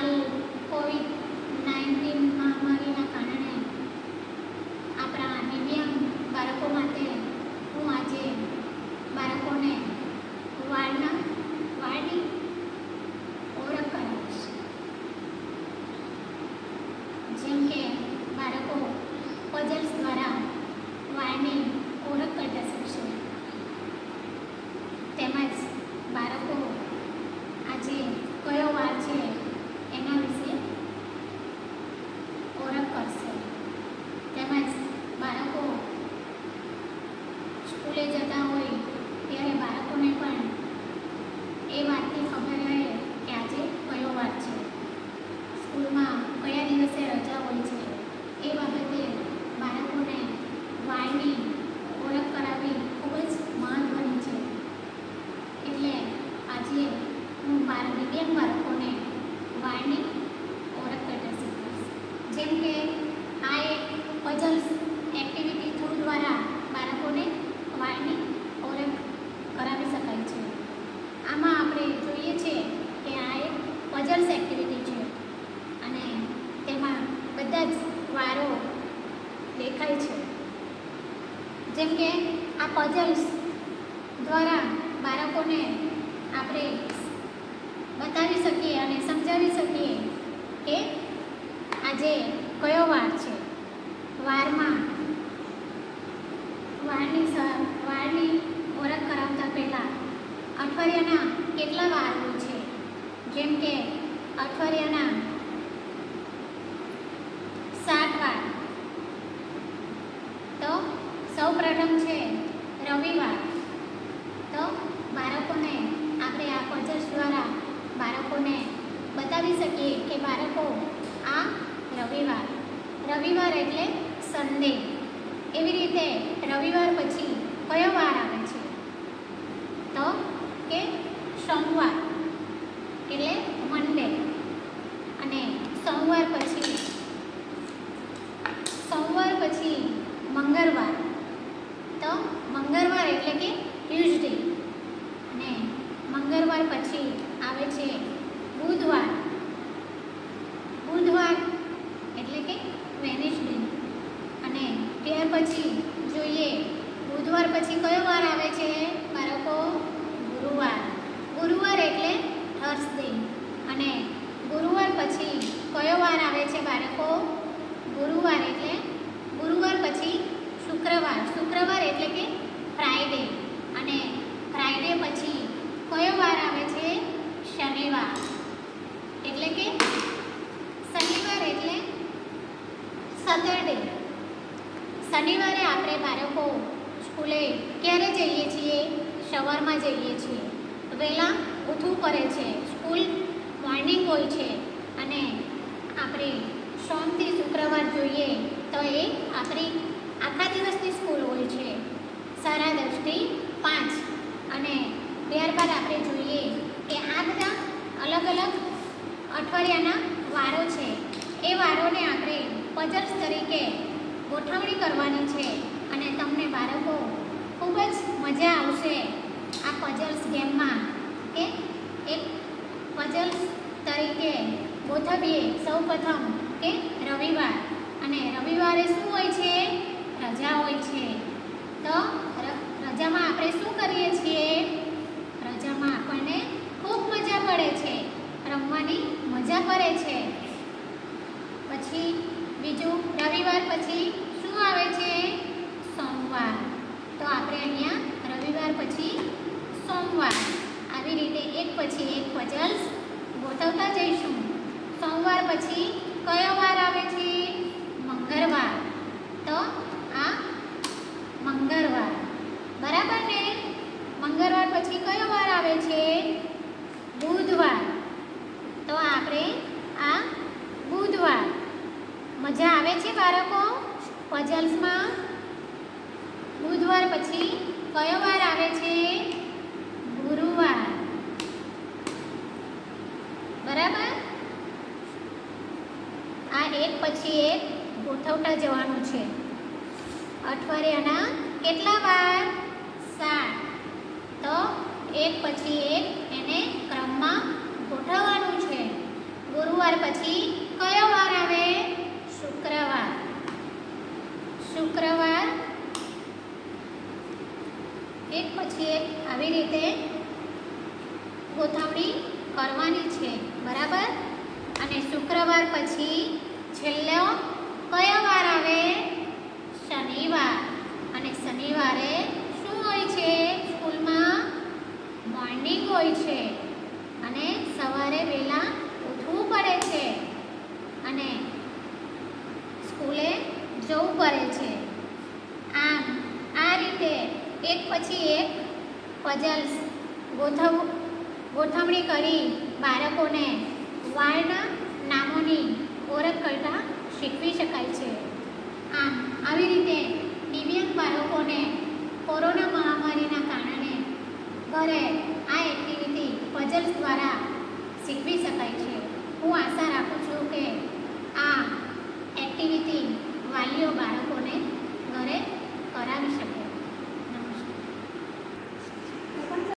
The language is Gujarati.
હાલ કોવિડ નાઇન્ટીન મહામારીના કારણે આપણા મીડિયમ બાળકો માટે હું આજે બાળકોને વાળના, વાળની ઓળખ કરાવીશ. જેમ કે બાળકો પઝલ્સ દ્વારા વાળની ઓળખ કરતા શીખશે. તેમજ સ્કૂલે જતા હોય ત્યારે બાળકોને પણ એ વાતની ખબર રહે કે આજે કયો વાર છે સ્કૂલમાં કયા દિવસે રજા હોય છે એ બાબતે બાળકોને વારની ઓળખ કરાવવી ખૂબ જ મહત્ત્વની છે એટલે આજે હું મારા દિવ્યાંગ બાળકોને વારની ઓળખ કરતા શીખવીશ જેમ કે આ એક પઝલ્સ એક્ટિવિટી થ્રુ દ્વારા બાળકોને વારની ઓળખ કરાવી શકાય છે આમાં આપણે જોઈએ છીએ કે આ પઝલ્સ એક્ટિવિટી છે. અને તેમાં બધા જ વારો દેખાય છે. જેમ કે આ પઝલ્સ દ્વારા બાળકોને આપણે બતાવી શકીએ અને સમજાવી શકીએ કે આજે કયો વાર છે. વારમાં વારની વારની ઓળખ કરાવતા પહેલાં અઠવાડિયાના કેટલા વાર હોય છે? જેમ કે અઠવાડિયાના સાત વાર. તો સૌ પ્રથમ છે રવિવાર. તો બાળકોને આપણે આ કોચર્સ દ્વારા બાળકોને બતાવી શકીએ કે બાળકો આ રવિવાર. રવિવાર એટલે સન્ડે એવી રીતે રવિવાર પછી કયો વાર આવે છે? તો કે સોમવાર એટલે મંડે અને સોમવાર પછી સોમવાર પછી મંગળવાર તો મંગળવાર એટલે કે ટ્યુઝડે અને મંગળવાર પછી આવે છે. બુધવાર. બુધવાર એટલે કે વેનેસડે અને ત્યાર પછી જોઈએ, બુધવાર પછી કયો વાર આવે છે? બાળકો ગુરુવાર. ગુરુવાર એટલે થર્સડે અને ગુરુવાર પછી કયો વાર આવે છે? બાળકો ગુરુવાર એટલે ગુરુવાર પછી શુક્રવાર શુક્રવાર એટલે કે ફ્રાઈડે અને ફ્રાઈડે પછી કયો વાર આવે છે શનિવાર એટલે કે શનિવાર એટલે સેટરડે શનિવારે આપણે બાળકો સ્કૂલે ક્યારે જઈએ છીએ? સવારમાં જઈએ છીએ. વહેલા ઉઠવું પડે છે. સ્કૂલ મોર્નિંગ હોય છે અને આપણે સોમથી શુક્રવાર જોઈએ તો એ આપણી આખા દિવસની સ્કૂલ હોય છે. સાડા દસથી પાંચ. અને ત્યારબાદ આપણે જોઈએ કે આ બધા અલગ અલગ અઠવાડિયાના વારો છે. એ વારોને આપણે પઝલ્સ તરીકે ગોઠવણી કરવાની છે અને તમને બાળકો ખૂબ જ મજા આવશે આ પઝલ્સ ગેમમાં કે એક પઝલ્સ તરીકે ગોઠવીએ સૌપ્રથમ કે રવિવાર. અને રવિવારે શું હોય છે? રજા હોય છે. તો રજામાં આપણે શું કરીએ છીએ? રજામાં આપણને ખૂબ મજા પડે છે. રમવાની મજા પડે છે. પછી બીજું રવિવાર પછી શું આવે છે? સોમવાર. તો આપણે અહીંયા રવિવાર પછી સોમવાર. આવી રીતે એક પછી એક પઝલ્સ ગોઠવતા જઈશું. સોમવાર પછી કયો વાર આવે છે? મંગળવાર. તો આ મંગળવાર. બરાબર ને? મંગળવાર પછી કયો વાર આવે છે? બુધવાર તો આપણે આ બુધવાર મજા આવે છે બાળકો? પઝલ્સમાં બુધવાર પછી કયો વાર આવે છે? ગુરુવાર. બરાબર? આ એક પછી એક ગોઠવતા જવાનું છે. અઠવાડિયાના કેટલા વાર? સાત. તો એક પછી એક એને ક્રમમાં ગોઠવવાનું ગોથવણી કરવાની છે, બરાબર? અને શુક્રવાર પછી છેલ્લો કયો વાર આવે? શનિવાર. અને શનિવારે શું હોય છે? સ્કૂલમાં મોર્નિંગ હોય છે. અને સવારે વહેલા ઉઠવું પડે છે. અને સ્કૂલે જવું પડે છે. આમ, આ રીતે એક પછી એક પઝલ્સ ગોથવું ગોઠવણી કરી બાળકોને વાળના નામોની ઓળખ કરતાં શીખવી શકાય છે. આમ, આવી રીતે દિવ્યાંગ બાળકોને કોરોના મહામારીના કારણે ઘરે આ એક્ટિવિટી પઝલ્સ દ્વારા